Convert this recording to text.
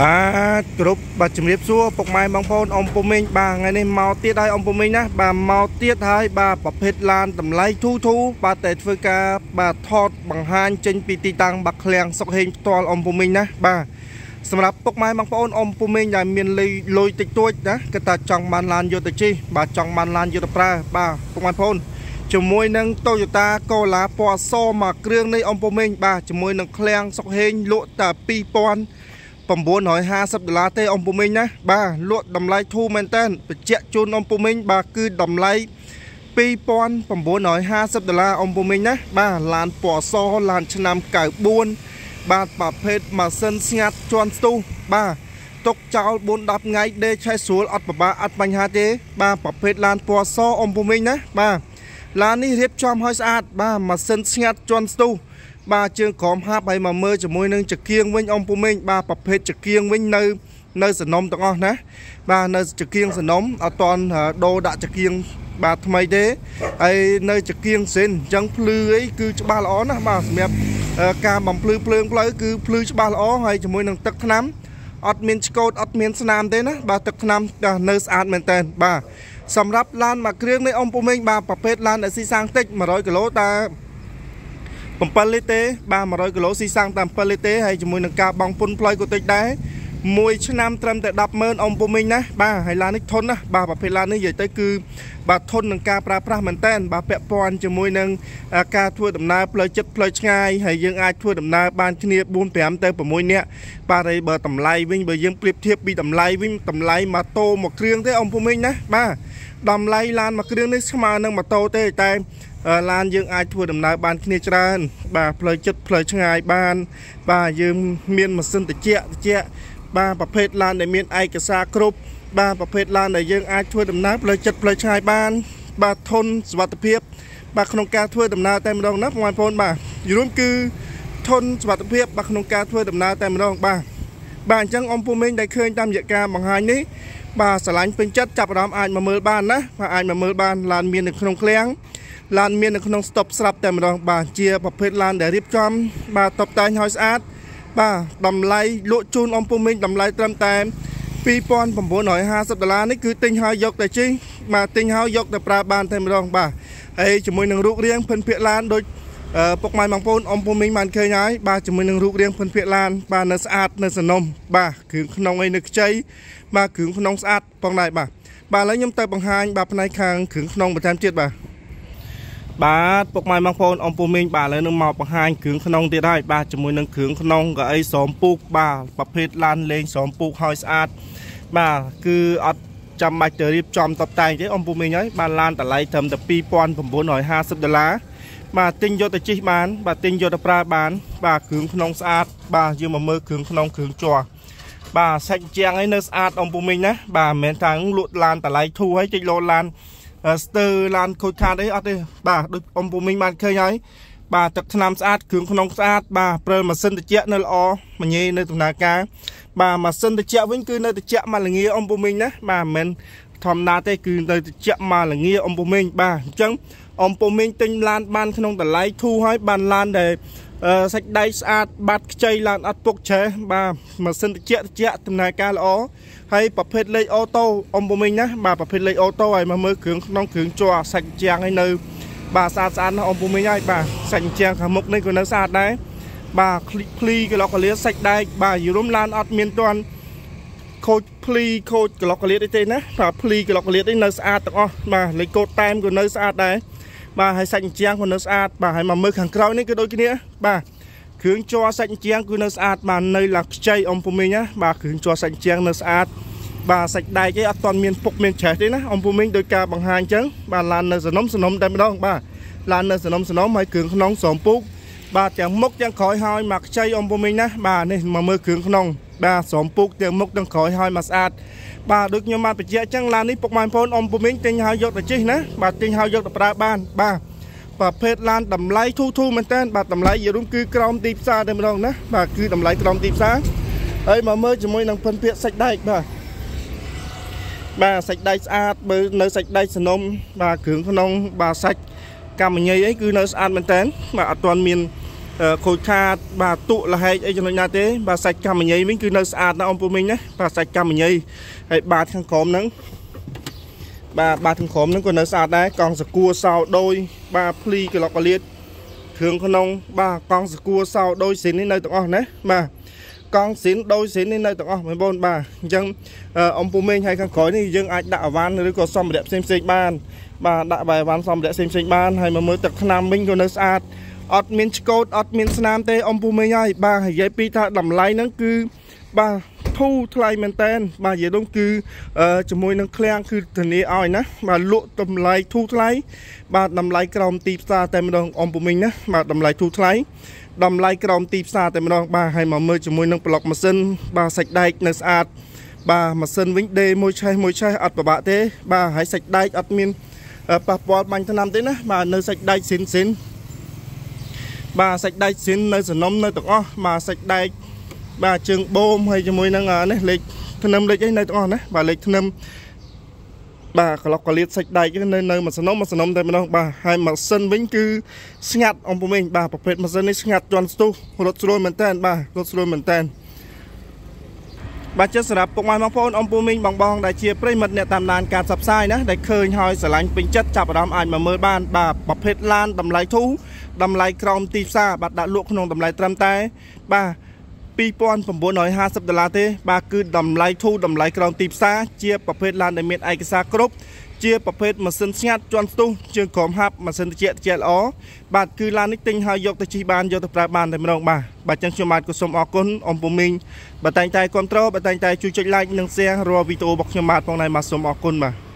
បាទគ្រប់បាទជំរាបសួរពុកម៉ែបងប្អូនអ៊ំពូមីងបាទថ្ងៃនេះមកទៀតហើយអ៊ំពូមីងណាបាទមកទៀតហើយបាទប្រភេទឡានតម្លៃធូធូបាទតែធ្វើការបាទថតបង្ហាញចេញពីទីតាំងបាក់ឃ្លាំងសុកហេងផ្ទាល់អ៊ំពូមីងណាបាទសម្រាប់ពុកម៉ែបងប្អូនអ៊ំពូមីងដែលមានលុយលុយតិចតួចណាគឺថាចង់បានឡានយកទៅជិះបាទចង់បានឡានយកទៅប្រើបាទពុកម៉ែបងប្អូនជាមួយនឹង Toyota Corolla ពណ៌សមួយគ្រឿងនេះអ៊ំពូមីងបាទជាមួយនឹងឃ្លាំងសុកហេងលក់តែ2000 950ដុល្លារទេអ៊ំពូមីងណាបាទលក់តម្លៃធូរមែនតើបញ្ជាក់ជូនអ៊ំពូមីងបាទគឺតម្លៃ2950ដុល្លារអ៊ំពូមីងណាបាទឡានពណ៌សឡានឆ្នាំ94បាទប្រភេទម៉ាស៊ីនស្ងាត់ជាន់ស្ទុះបាទទុកចោល4 10ថ្ងៃដេកឆេះស្រួលអត់ពិបាកអត់បញ្ហាទេ បាទប្រភេទឡានពណ៌សអ៊ំពូមីងណាបាទឡាននេះរៀបចំឲ្យស្អាតបាទម៉ាស៊ីនស្ងាត់ជាន់ស្ទុះ បាទជើងក្រោមហាប់ហើយមកមើលជាមួយនឹងចង្គៀងវិញអ៊ំពូមេងបាទប្រភេទចង្គៀងវិញនៅ នៅសនំទាំងអស់ណាបាទនៅចង្គៀងសនំអត់តន់ដូរដាក់ចង្គៀងបាទថ្មីទេហើយនៅចង្គៀងសិនអញ្ចឹងភ្លឺអីគឺច្បាស់ល្អណាស់បាទសម្រាប់ការបំភ្លឺភ្លើងផ្លូវគឺភ្លឺច្បាស់ល្អហើយជាមួយនឹងទឹកថ្នាំអត់មានឆ្កូតអត់មានស្នាមទេណាបាទទឹកថ្នាំនៅស្អាតមែនតើបាទសម្រាប់ឡានមួយគ្រឿងនេះអ៊ំពូមេងបាទប្រភេទឡានដែលស៊ីសាំងតិច100គីឡូតើ 7លីត្រទេបាទ100គីឡូស៊ីសាំងតែ7លីត្រទេហើយជាមួយនឹងការបង់ពុនផ្លូវក៏តិចដែរមួយឆ្នាំត្រឹមតែ100000អ៊ំពុំមីងណាបាទហើយឡាននេះធន់ណាបាទប្រភេទឡាននេះនិយាយទៅគឺបាទធន់នឹងការប្រើប្រាស់មែនតើបាទពាក់ព័ន្ធជាមួយនឹងការធ្វើដំណើរផ្លូវចិត្តផ្លូវឆ្ងាយហើយយើងអាចធ្វើដំណើរបានគ្នា4 5ទៅ6នាក់បាទហើយបើតម្លៃវិញបើយើងប្រៀបធៀបពីតម្លៃវិញតម្លៃម៉ូតូមួយគ្រឿងទេអ៊ំពុំមីងណាបាទតម្លៃឡានមួយគ្រឿងនេះស្មើនឹងម៉ូតូទេតែ ឡានយើងអាចធ្វើដំណើរបានគ្នាច្រើន បាទផ្លូវចិត្តផ្លូវឆ្ងាយបាន បាទយើងមានម៉ាស៊ីនត្រជាក់ត្រជាក់បាទប្រភេទឡានដែលមានឯកសារគ្រប់បាទប្រភេទឡានដែលយើងអាចធ្វើដំណើរផ្លូវចិត្តផ្លូវឆ្ងាយបាន បាទធន់សុវត្ថិភាព បាទក្នុងការធ្វើដំណើរតែម្ដងណាបងប្អូនបាទយល់គឺធន់សុវត្ថិភាពបាទក្នុងការធ្វើដំណើរតែម្ដងបាទបាទអញ្ចឹងអ៊ំពូមីងដែលឃើញតាមរយៈការបង្ហាញនេះបាទឆ្លាញ់ពេញចិត្តចាប់អារម្មណ៍អាចមកមើលបានណាបាទអាចមកមើលបានឡានមាននៅក្នុងឃ្លាំង ឡានមាននៅក្នុងស្តុបស្រាប់តែម្ដងបាទជាប្រភេទឡានដែលរៀបចំបាទតុបតែងឲ្យស្អាតបាទតម្លៃលក់ជូនអំពុំមីងតម្លៃត្រឹមតែ2950ដុល្លារនេះគឺទិញហើយយកទៅជិះបាទទិញហើយយកទៅប្រើបានតែម្ដងបាទហើយជាមួយនឹងរូបរាងភិនភាកឡានដូចពុកម៉ែបងប្អូនអ៊ំពុំមីងបានឃើញហើយបាទជាមួយនឹងរូបរាងភិនភាកឡានបាទនៅស្អាតនៅសនំបាទគ្រឿងក្នុងអីនៅខ្ចីបាទគ្រឿងក្នុងស្អាតផងដែរបាទបាទឥឡូវខ្ញុំទៅបង្ហាញបាទផ្នែកខាងគ្រឿងក្នុងបន្ថែមទៀតបាទ បាទពុកម៉ែបងប្អូនអ៊ំពូមីងបាទឥឡូវនឹងមកបង្ហាញគ្រឿងក្នុងទៀតហើយបាទជាមួយនឹងគ្រឿងក្នុងកៅអីស្រោមពូកបាទប្រភេទឡានលេងស្រោមពូកហើយស្អាតបាទគឺអត់ចាំបាច់ទៅរៀបចំតបតែងទេអ៊ំពូមីងហើយបាទឡានតម្លៃត្រឹមតែ2950ដុល្លារបាទទិញយកទៅជិះបាន បាទទិញយកទៅប្រើបាន បាទគ្រឿងក្នុងស្អាត បាទយើងមកមើលគ្រឿងក្នុងគ្រឿងជ័របាទសាច់ជាងឯនៅស្អាតអ៊ំពូមីងណាបាទមិនមែនថាលក់ឡានតម្លៃធូរហើយជិះលោឡាន ស្ទើរឡានខូចខាតអីអត់ទេបាទដូចអ៊ំពូមីងបានឃើញហើយបាទទឹកថ្នាំស្អាតគ្រឿងក្នុងស្អាតបាទព្រើលម៉ាស៊ីនត្រជាក់នៅល្អមញេនៅដំណើរការបាទម៉ាស៊ីនត្រជាក់វិញគឺនៅត្រជាក់មកល្ងាអ៊ំពូមីងណាបាទមិនមែនធម្មតាទេគឺនៅត្រជាក់មកល្ងាអ៊ំពូមីងបាទអញ្ចឹងអ៊ំពូមីងទិញឡានបានក្នុងតម្លៃធូរហើយបានឡានដែល សាច់ដៃស្អាតបាត់ខ្ចីឡើងអត់ពុកច្រេះបាទម៉ាស៊ីនត្រជាក់ត្រជាក់ដំណើរការល្អហើយប្រភេទលេខអូតូអ៊ំពូមីងណាបាទប្រភេទលេខអូតូហើយមកមើលគ្រឿងក្នុងគ្រឿងជ័រសាច់ជាងហើយនៅ បាទស្អាតស្អាតណាស់អ៊ំពូមីងហើយបាទសាច់ជាងខាងមុខនេះក៏នៅស្អាតដែរបាទคลิភ្លីក្លោកកលៀសាច់ដែកបាទយរុំឡានអត់មានទាន់ខូចភ្លីខូចក្លោកកលៀទេណាបាទភ្លីក្លោកកលៀនេះនៅស្អាតទាំងអស់បាទលេខកូដតែមក៏នៅស្អាតដែរ បាទហើយសាច់អញ្ចាំងក៏នៅស្អាតបាទហើយមកមើលខាងក្រោយនេះគឺដូចគ្នាបាទគ្រឿងជ័រសាច់អញ្ចាំងគឺនៅស្អាតបាទនៅឡើងខ្ចីអ៊ំពូមីងណាបាទគ្រឿងជ័រសាច់អញ្ចាំងនៅស្អាតបាទសាច់ដែកឯងអត់តន់មានពុកមានច្រេះទេណាអ៊ំពូមីងដោយការបង្ហាញអញ្ចឹងបាទឡាននៅសនំសនំតែម្ដងបាទឡាននៅសនំសនំហើយគ្រឿងក្នុងស្រោមពូក បាទទាំងមុខទាំងក្រោយហើយមកខ្ចីអ៊ំពូមីងណាបាទនេះមកមើលគ្រឿងក្នុងបាទស្រោមពូកទាំងមុខទាំងក្រោយហើយមកស្អាតបាទដូចខ្ញុំបានបញ្ជាក់អញ្ចឹងឡាននេះពុកម៉ែបងប្អូនអ៊ំពូមីងទិញហើយយកទៅជិះណាបាទទិញហើយយកទៅប្រើបានបាទប្រភេទឡានតម្លៃធូរធូរមែនតើបាទតម្លៃយរួមគឺក្រោមទីផ្សារតែម្ដងណាបាទគឺតម្លៃក្រោមទីផ្សារហើយមកមើលជាមួយនឹងពិនពាកសាច់ដែកបាទបាទសាច់ដែកស្អាតបើនៅសាច់ដែកសនំបាទគ្រឿងក្នុងបាទសាច់កម្មញីអីគឺនៅស្អាតមែនតើបាទអត់ទាន់មានអឺ ខូចខាតបាទទុលហែកអីចំណុចណាទេ បាទសាច់កាមញីវិញគឺនៅស្អាតណាស់អំពូមីងណាបាទសាច់កាមញីហើយបាតខាងក្រោមហ្នឹងបាទបាតខាងក្រោមហ្នឹងក៏នៅស្អាតដែរកង់សគួរសោដោយបាទភ្លីក្លុកកលៀតគ្រឿងក្នុង បាទកង់សគួរសោដោយស៊ីននេះនៅទាំងអស់ណាបាទកង់ស៊ីនដោយស៊ីននេះនៅទាំងអស់បងប្អូនបាទអញ្ចឹងអំពូមេងហើយខាងក្រោយនេះយើងអាចដាក់អវ៉ាន់ឬក៏សម្ភារៈផ្សេងផ្សេងបាន បាទដាក់បាយអវ៉ាន់សម្ភារៈផ្សេងផ្សេងបានហើយមកមើលទឹកថ្នាំវិញក៏នៅស្អាត អត់មានឆ្កូតអត់មានស្នាមទេអំពូមេងហើយបាទនិយាយពីថាតម្លៃហ្នឹងគឺបាទធូរថ្លៃមែនតែនបាទនិយាយនោះគឺជាមួយនឹងឃ្លាំងគឺធានាឲ្យណាបាទលក់តម្លៃធូរថ្លៃបាទតម្លៃក្រោមទីផ្សារតែម្ដងអំពូមីងណាបាទតម្លៃធូរថ្លៃតម្លៃក្រោមទីផ្សារតែម្ដងបាទហើយមកមើលជាមួយនឹងប្លុកម៉ាស៊ីនបាទសាច់ដែកនៅស្អាតបាទម៉ាស៊ីនវិញដេមួយឆេះមួយឆេះអត់ពិបាកទេ បាទហើយសាច់ដែកអត់មានប៉ះពាល់បាញ់ថ្នាំទេណាបាទនៅសាច់ដែកស៊ីនស៊ីន បាទសាច់ដែកស៊ីននៅសនំនៅទាំងអស់បាទសាច់ដែកបាទជើងបូមហើយជាមួយនឹងនេះលេខធ្នឹមលេខអីនៅទាំងអស់ណាបាទលេខធ្នឹមបាទក្លុកកលៀតសាច់ដែកនៅនៅមួយសំណុំមួយសំណុំតែម្ដងបាទហើយម៉ាស៊ីនវិញគឺស្ងាត់អំពូមីងបាទប្រភេទម៉ាស៊ីននេះស្ងាត់ជាន់ស្ទុះរត់ស្រួលមែនតើបាទរត់ស្រួលមែនតើបាទចិត្តសម្រាប់ពុកម៉ែបងប្អូនអំពូមីងបងបងដែលជាប្រិមិត្តអ្នកតាមដានការផ្សព្វផ្សាយណាដែលឃើញហើយស្រឡាញ់ពេញចិត្តចាប់អារម្មណ៍អាចមកមើលបានបាទប្រភេទឡានតម្លៃធូរ តម្លៃក្រោមទីផ្សារបាទដាក់លក់ក្នុងតម្លៃត្រឹមតែ បាទ2950ដុល្លារទេ បាទគឺតម្លៃធូរតម្លៃក្រោមទីផ្សារជាប្រភេទឡានដែលមានឯកសារគ្រប់ជាប្រភេទម៉ាស៊ីនស្ងាត់ជាន់ស្ទុះជើងក្រោមហាប់ម៉ាស៊ីនត្រជាក់ត្រជាក់ល្អបាទគឺឡាននេះទិញហើយយកទៅជិះបានយកទៅប្រើបានតែម្ដងបាទបាទចឹងខ្ញុំបាទក៏សូមអរគុណអំពូមីងបាទតែងតែគ្រប់ត្រូលបាទតែងតែជួយចុច like និង share រាល់វីដេអូរបស់ខ្ញុំបាទផងដែរបាទសូមអរគុណបាទ